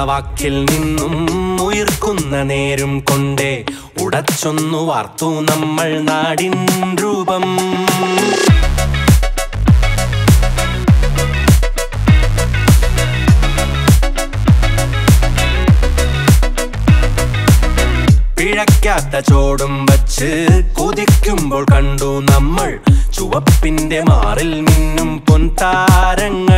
വാക്കിൽ നിന്നും ഉയർക്കുന്ന നേരും കൊണ്ടേ ഉടച്ചൊന്നു വാർത്തു നമ്മൾ നാടിൻ രൂപം. പിഴയ്ക്കാത്ത ചോടും വച്ച് കുതിക്കുമ്പോൾ കണ്ടു നമ്മൾ ചുവപ്പിന്റെ മാറിൽ മിന്നും പൊൻതാരങ്ങൾ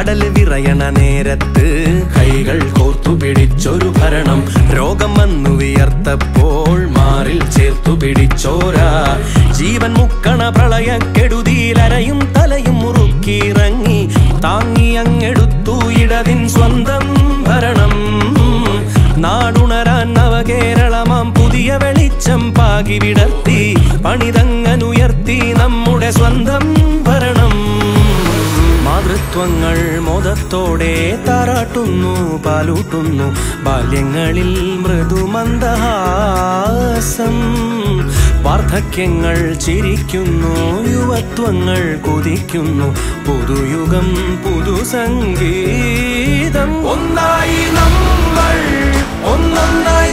കടൽ വിറയണ നേരത്ത് കൈകൾ കോർത്തു പിടിച്ചൊരു ഭരണം. രോഗം വന്നു വിയർത്തപ്പോൾ മാറിൽ ചേർത്തു പിടിച്ചോരാ. ജീവൻ മുക്കണ പ്രളയ കെടുതിയിലരയും തലയും മുറുക്കിയിറങ്ങി. താങ്ങി അങ്ങെടുത്തു ഇടതിൻ സ്വന്തം ഭരണം. നാടുണരാൻ നവകേരളമാം പുതിയ വെളിച്ചം പാകി വിടർത്തി. പണിതങ്ങനുയർത്തി നമ്മുടെ സ്വന്തം മാതൃത്വങ്ങൾ മോദത്തോടെ താറാട്ടുന്നു പാലൂട്ടുന്നു. ബാല്യങ്ങളിൽ മൃദുമന്ദഹാസം. വാർദ്ധക്യങ്ങൾ ചിരിക്കുന്നു യുവത്വങ്ങൾ കൊതിക്കുന്നു. പുതുയുഗം പുതുസംഗീതം. ഒന്നായി നമ്മൾ ഒന്നൊന്നായി